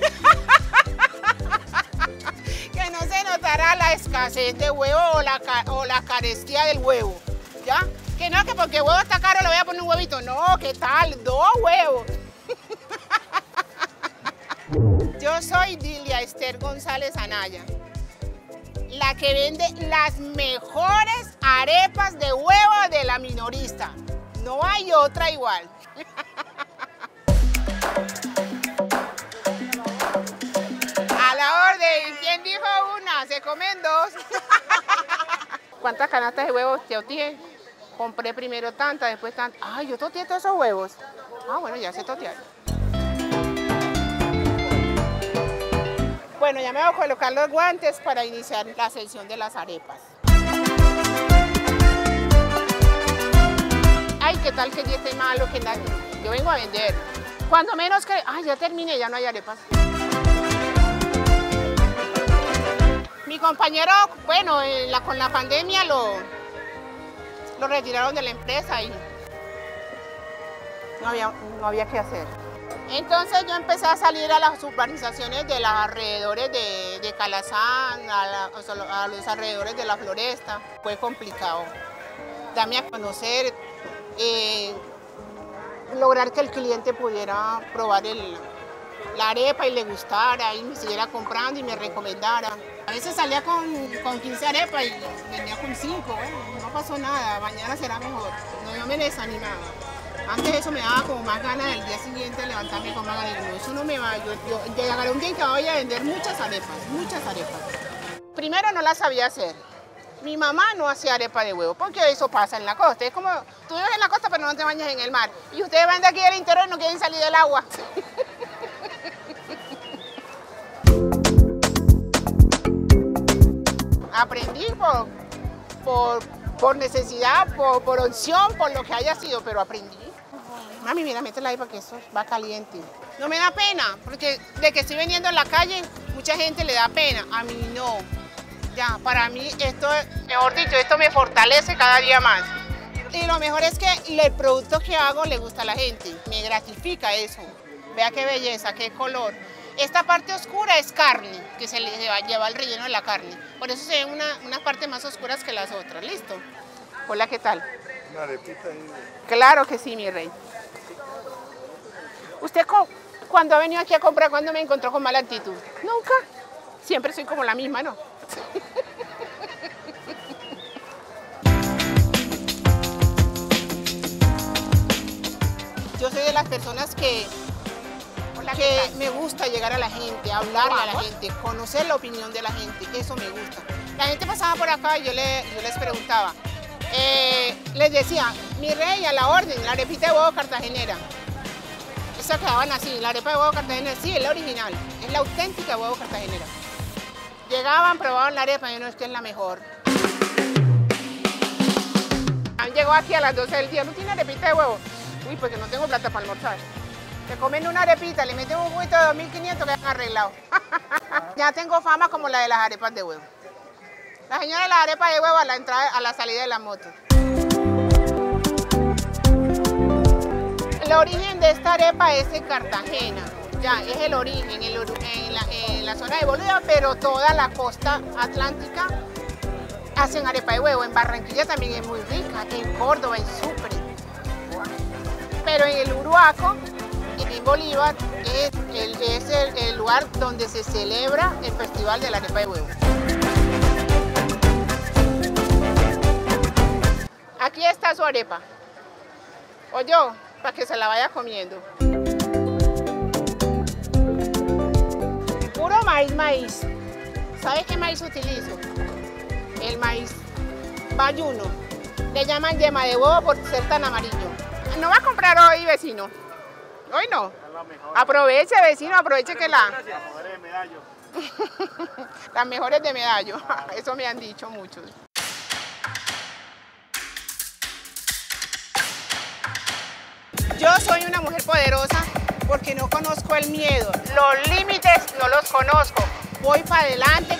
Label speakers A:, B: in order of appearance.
A: que no se notará la escasez de huevo o la, o la carestía del huevo, ¿ya? Que no, que porque huevo está caro le voy a poner un huevito. No, ¿qué tal? Dos huevos. Yo soy Dilia Esther González Anaya, la que vende las mejores arepas de huevo de la minorista. No hay otra igual. dos. ¿Cuántas canastas de huevos te obtiene? Compré primero tantas, después tantas. Ay, yo toteé todos esos huevos. Ah, bueno, ya se totearon. Bueno, ya me voy a colocar los guantes para iniciar la sesión de las arepas. Ay, qué tal que ya esté malo, que nada. Yo vengo a vender. Cuando menos que... Ay, ya terminé, ya no hay arepas. Mi compañero, bueno, con la pandemia lo, lo retiraron de la empresa y no había, no había qué hacer. Entonces yo empecé a salir a las urbanizaciones de los alrededores de, de Calazán, a, la, a, los alrededores de la floresta. Fue complicado. Dame a conocer, eh, lograr que el cliente pudiera probar el, la arepa y le gustara y me siguiera comprando y me recomendara. A veces salía con, con 15 arepas y venía con 5, bueno, no pasó nada, mañana será mejor. No, yo me desanimaba. Antes eso me daba como más ganas del día siguiente de levantarme con más ganas. No, eso no me va. Yo, yo, llegaré un día que voy a vender muchas arepas, muchas arepas. Primero no las sabía hacer. Mi mamá no hacía arepa de huevo, porque eso pasa en la costa. Es como, tú vives en la costa pero no te bañas en el mar. Y ustedes van de aquí del interior y no quieren salir del agua. Aprendí por, por, por necesidad, por, por opción, por lo que haya sido, pero aprendí. Mami, mira, métela ahí para que eso va caliente. No me da pena, porque de que estoy vendiendo en la calle, mucha gente le da pena. A mí no. Ya, para mí esto, mejor dicho, esto me fortalece cada día más. Y lo mejor es que el producto que hago le gusta a la gente. Me gratifica eso. Vea qué belleza, qué color. Esta parte oscura es carne, que se le lleva el relleno de la carne. Por eso se ven una, unas partes más oscuras que las otras. ¿Listo? Hola, ¿qué tal?
B: Una arepita ahí.
A: Claro que sí, mi rey. ¿Usted cuando ha venido aquí a comprar, cuándo me encontró con mala actitud? Nunca. Siempre soy como la misma, ¿no? Yo soy de las personas que, que me gusta llegar a la gente, hablarle a la gente, conocer la opinión de la gente, eso me gusta. La gente pasaba por acá y yo, le, yo les preguntaba, eh, les decía, mi rey, a la orden, la arepita de huevo cartagenera. Esas quedaban así, la arepa de huevo cartagenera, sí, es la original, es la auténtica huevo cartagenera. Llegaban, probaban la arepa y no es que es la mejor. Llegó aquí a las 12 del día, ¿no tiene arepita de huevo? Uy, porque no tengo plata para almorzar. Se comen una arepita, le meten un huevito de 2.500 que han arreglado. ya tengo fama como la de las arepas de huevo. La señora de las arepas de huevo a la entrada, a la salida de la moto. El origen de esta arepa es en Cartagena. Ya, es el origen, en, en, la, en zona de Bolívar, pero toda la costa atlántica hacen arepa de huevo. En Barranquilla también es muy rica, en Córdoba es súper. Pero en el Uruaco, en Bolívar, es, el, lugar donde se celebra el Festival de la Arepa de Huevo. Aquí está su arepa. O yo, para que se la vaya comiendo. Puro maíz, maíz. ¿Sabe qué maíz utilizo? El maíz bayuno. Le llaman yema de huevo por ser tan amarillo. ¿No va a comprar hoy, vecino? Hoy no. Aproveche, vecino, aproveche que la... Las mejores de medallo. Eso me han dicho muchos. Yo soy una mujer poderosa porque no conozco el miedo. Los límites no los conozco. Voy para adelante.